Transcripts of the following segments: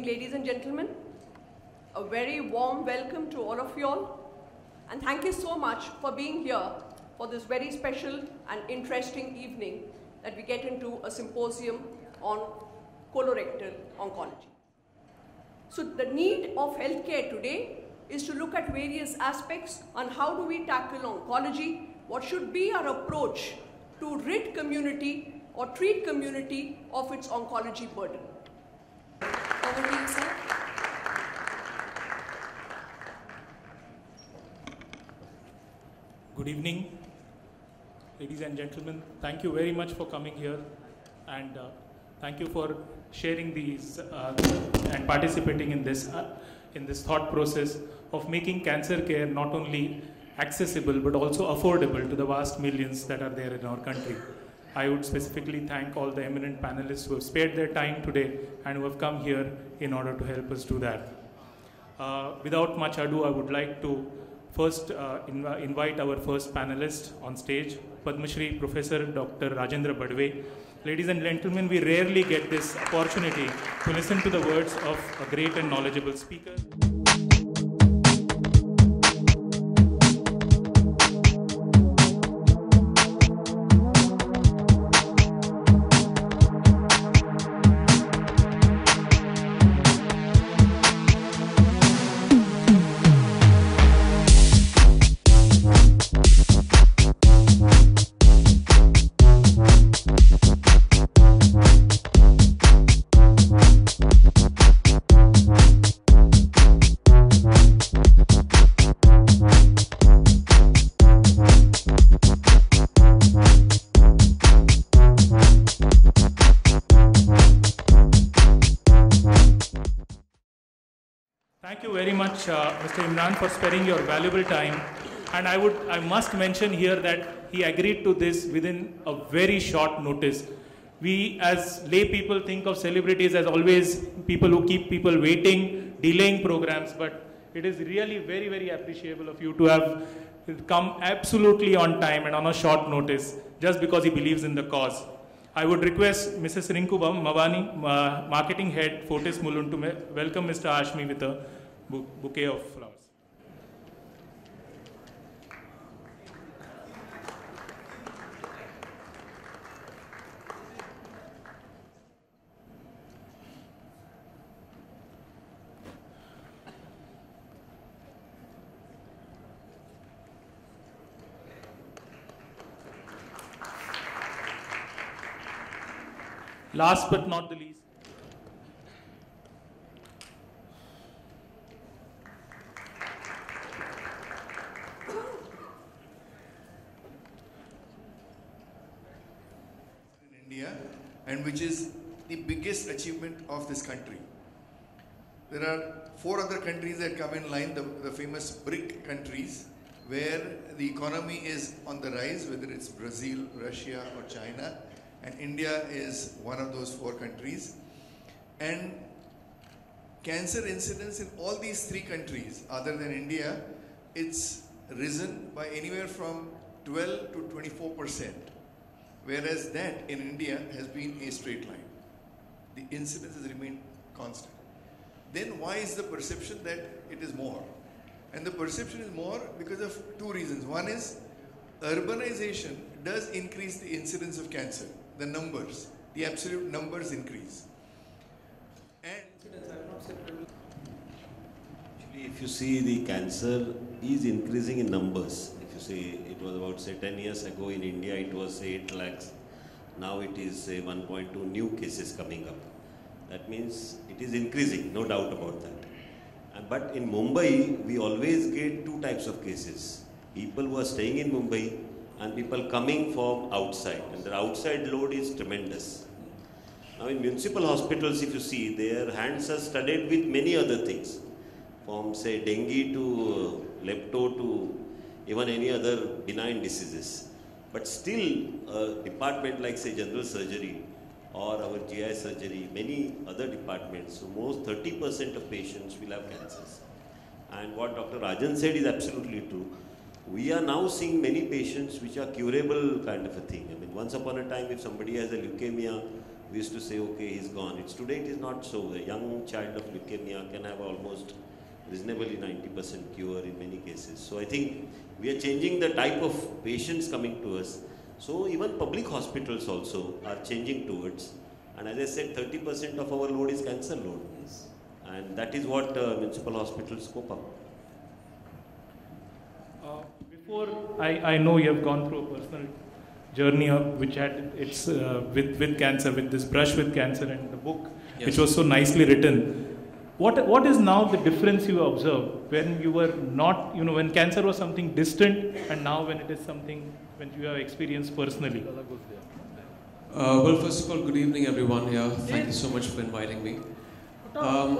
Evening, ladies and gentlemen. A very warm welcome to all of you all. And thank you so much for being here for this very special and interesting evening that we get into a symposium on colorectal oncology. So the need of healthcare today is to look at various aspects on how do we tackle oncology, what should be our approach to rid community or treat community of its oncology burden. Over to you, sir. Good evening, ladies and gentlemen. Thank you very much for coming here and uh, thank you for sharing these uh, and participating in this, uh, in this thought process of making cancer care not only accessible but also affordable to the vast millions that are there in our country. I would specifically thank all the eminent panelists who have spared their time today and who have come here in order to help us do that. Uh, without much ado, I would like to first uh, inv- invite our first panelist on stage, Padma Shri Professor Dr. Rajendra Badwe. Ladies and gentlemen, we rarely get this opportunity to listen to the words of a great and knowledgeable speaker. Mr. Emraan, for sparing your valuable time. And I would, I must mention here that he agreed to this within a very short notice. We, as lay people, think of celebrities as always people who keep people waiting, delaying programs. But it is really very, very appreciable of you to have come absolutely on time and on a short notice, just because he believes in the cause. I would request Mrs. Rinkubam Mavani, uh, Marketing Head, Fortis Mulund, to welcome Mr. Hashmi with a bouquet of flowers. Last but not the least, in India and which is the biggest achievement of this country. There are four other countries that come in line, the, the famous BRIC countries, where the economy is on the rise, whether it's Brazil, Russia, or China, and India is one of those four countries. And cancer incidence in all these three countries, other than India, it's risen by anywhere from 12 to 24 percent whereas that in India has been a straight line. The incidence has remained constant. Then why is the perception that it is more? And the perception is more because of two reasons. One is urbanization does increase the incidence of cancer, the numbers, the absolute numbers increase. And Actually, if you see the cancer is increasing in numbers. See, it was about say 10 years ago in India, it was say 8 lakhs. Now it is say 1.2 new cases coming up. That means it is increasing, no doubt about that. But in Mumbai, we always get two types of cases. People who are staying in Mumbai and people coming from outside. And the outside load is tremendous. Now in municipal hospitals, if you see, their hands are studded with many other things, from say dengue to lepto to even any other benign diseases. But still, a department like say general surgery or our GI surgery, many other departments, so most 30% of patients will have cancers. And what Dr. Rajan said is absolutely true. We are now seeing many patients which are curable kind of a thing. I mean, once upon a time, if somebody has a leukemia, we used to say, okay, he's gone. It's today it is not so. A young child of leukemia can have almost reasonably 90% cure in many cases. So I think we are changing the type of patients coming to us. So even public hospitals also are changing towards. And as I said, 30% of our load is cancer load. And that is what uh, municipal hospitals cope up. Uh, before, I, I know you have gone through a personal journey of, which had its uh, with with cancer, with this brush with cancer, and the book, Yes. which was so nicely written. What what is now the difference you observe when you were not, you know, when cancer was something distant, and now when it is something when you have experienced personally? Uh, well, first of all, good evening, everyone here. Thank you so much for inviting me. Um,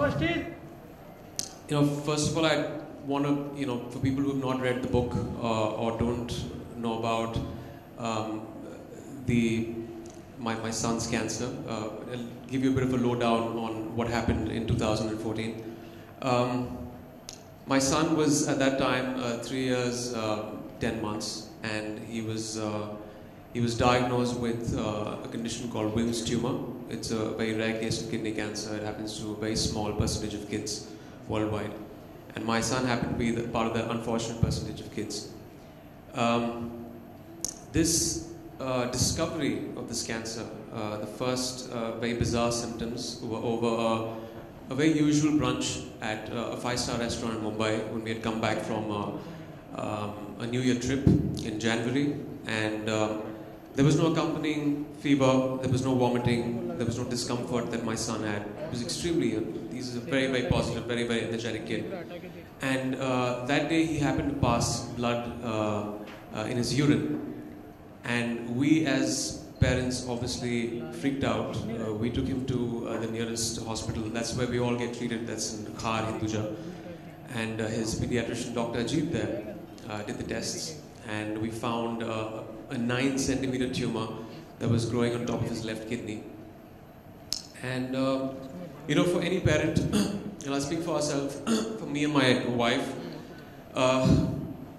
you know, first of all, I want to, you know, for people who have not read the book uh, or don't know about um, the my, my son's cancer, uh, I'll give you a bit of a lowdown on what happened in 2014. Um, my son was at that time uh, three years, uh, 10 months, and he was, uh, he was diagnosed with uh, a condition called Wilms tumor. It's a very rare case of kidney cancer. It happens to a very small percentage of kids worldwide. And my son happened to be the, part of that unfortunate percentage of kids. Um, this uh, discovery of this cancer, uh, the first uh, very bizarre symptoms were over a, very usual brunch at uh, a five-star restaurant in Mumbai when we had come back from uh, um, a New Year trip in January, and um, there was no accompanying fever, there was no vomiting, there was no discomfort that my son had. He was extremely ill. He's a very, very positive, very, very energetic kid. And uh, that day he happened to pass blood in his urine. And we, as parents, obviously freaked out. Uh, we took him to uh, the nearest hospital. That's where we all get treated. That's in Khar, Hinduja. And uh, his pediatrician, Dr. Ajit, there uh, did the tests. And we found uh, a 9 centimeter tumor that was growing on top of his left kidney. And, uh, you know, for any parent, and I'll speak for ourselves, for me and my wife,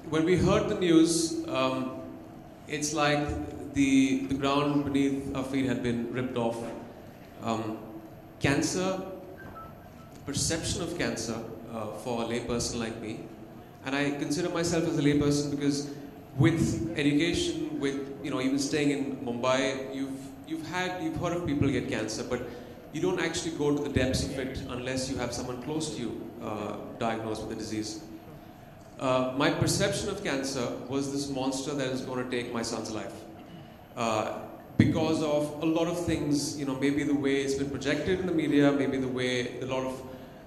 when we heard the news, um, it's like the, the ground beneath our feet had been ripped off. Um, cancer, perception of cancer uh, for a layperson like me, and I consider myself as a layperson because with education, with you know even staying in Mumbai, you've you've had you've heard of people get cancer, but you don't actually go to the depths of it unless you have someone close to you uh, diagnosed with the disease. Uh, my perception of cancer was this monster that is going to take my son's life. Uh, because of a lot of things, you know, maybe the way it's been projected in the media, maybe the way a lot of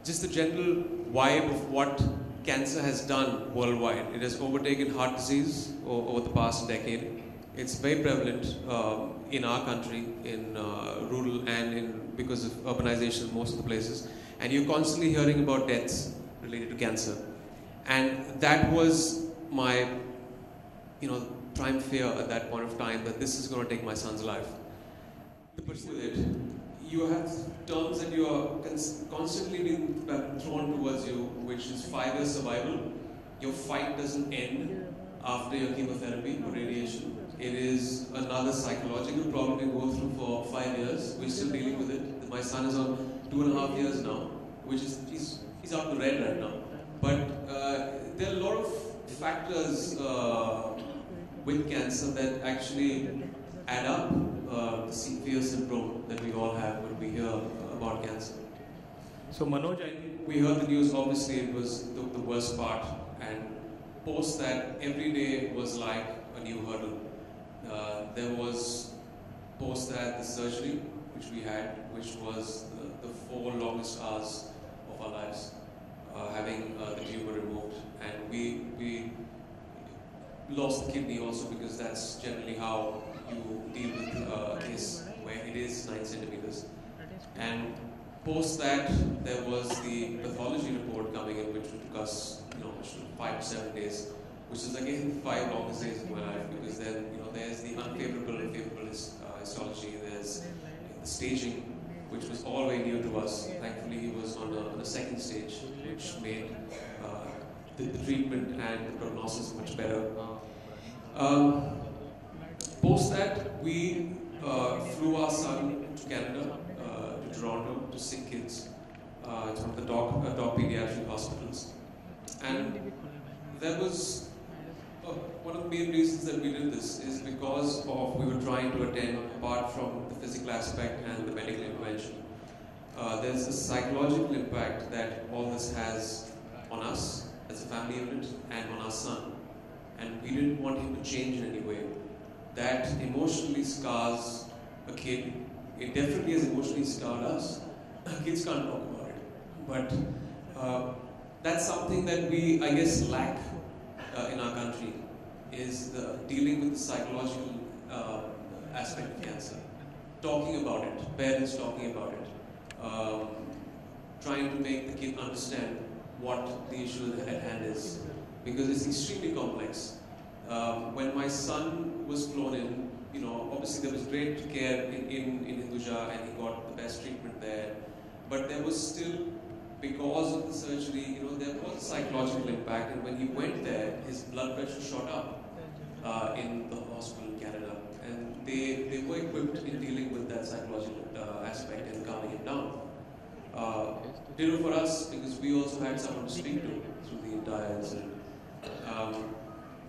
just the general vibe of what cancer has done worldwide. It has overtaken heart disease over the past decade. It's very prevalent um, in our country, in uh, rural and in because of urbanization most of the places. And you're constantly hearing about deaths related to cancer. And that was my, you know, prime fear at that point of time that this is going to take my son's life. To pursue it, you have terms that you are cons- constantly being uh, thrown towards you, which is five years survival. Your fight doesn't end after your chemotherapy or radiation. It is another psychological problem you go through for five years. We're still dealing with it. My son is on two and a half years now, which is he's, he's out the red right now. But uh, there are a lot of factors uh, with cancer that actually add up uh, the fear syndrome that we all have when we hear about cancer. So Manoj, I think We heard the news, obviously, it was the, the worst part, and post that, every day was like a new hurdle. Uh, there was post that the surgery, which we had, which was the, the four longest hours of our lives, having uh, the tumor removed, and we we lost the kidney also because that's generally how you deal with uh, a case where it is nine centimeters. And post that, there was the pathology report coming in, which took us, you know, five to seven days, which is again five longest days of my life because then, you know, there's the unfavorable and favorable his, uh, histology, there's the staging, which was all very new to us. Thankfully, he was on a, on a second stage, which made uh, the, the treatment and the prognosis much better. Um, post that, we uh, flew our son to Canada to SickKids. Uh, it's one of the top, uh, pediatric hospitals. And there was uh, one of the main reasons that we did this is because of we were trying to attend apart from the physical aspect and the medical intervention. Uh, there's a psychological impact that all this has on us as a family unit and on our son. And we didn't want him to change in any way. That emotionally scars a kid. It definitely has emotionally scarred us. Kids can't talk about it. But uh, that's something that we, I guess, lack uh, in our country is the dealing with the psychological uh, aspect of cancer. Talking about it, parents talking about it, um, trying to make the kid understand what the issue at hand is. Because it's extremely complex. Um, when my son was flown in, you know, obviously there was great care in, in, in Hinduja and he got the best treatment there. But there was still because of the surgery, you know, there was a psychological impact. And when he went there, shot up uh, in the hospital in Canada. And they, they were equipped in dealing with that psychological uh, aspect and calming him down. Uh, ditto for us because we also had someone to speak to through the entire incident. Um,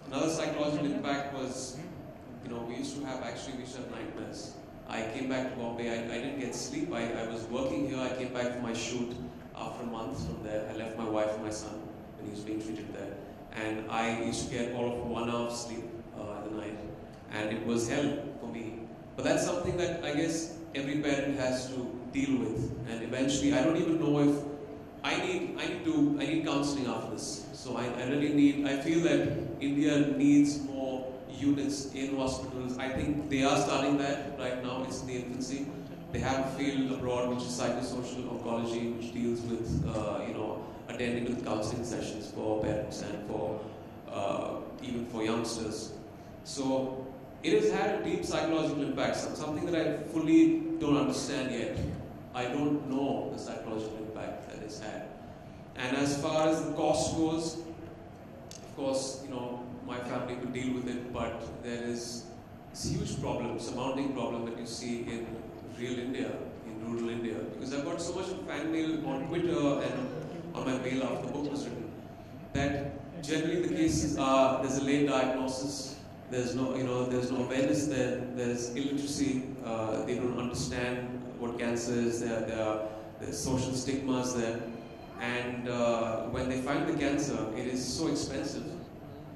another psychological impact was, you know, we used to have actually we used to have nightmares. I came back to Bombay. I, I didn't get sleep. I, I was working here. I came back from my shoot after a month from there. I left my wife and my son when he was being. And I used to get all of one hour of sleep uh, in the night. And it was hell for me. But that's something that I guess every parent has to deal with. And eventually, I don't even know if I need, I need to, I need counseling after this. So I, I really need, I feel that India needs more units in hospitals. I think they are starting that right now. It's in the infancy. They have a field abroad which is psychosocial oncology, which deals with, uh, you know, attending with counseling sessions for parents and for uh, even for youngsters. So it has had a deep psychological impact, something that I fully don't understand yet. I don't know the psychological impact that it's had. And as far as the cost goes, of course, you know, my family could deal with it, but there is this huge problem, surmounting problem that you see in real India, in rural India. Because I've got so much fan mail on Twitter and on my mail after the book was written, that generally the cases are there's a late diagnosis, there's no, you know, there's no awareness there, there's illiteracy, uh, they don't understand what cancer is, there, there are there's social stigmas there. And uh, when they find the cancer, it is so expensive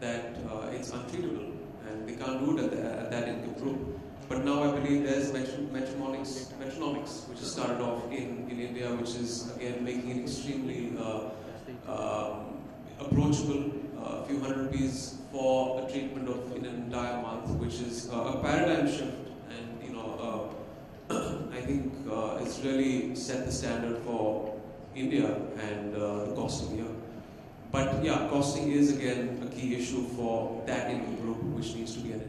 that uh, it's untreatable and they can't do it at, the, at that income group. But now I believe there's metronomics, metronomics which has started off in, in India, which is again making um, approachable. A few hundred rupees for a treatment of in an entire month, which is uh, a paradigm shift, and you know, uh, I think uh, it's really set the standard for India and uh, the costing here. But yeah, costing is again a key issue for that income group, which needs to be added.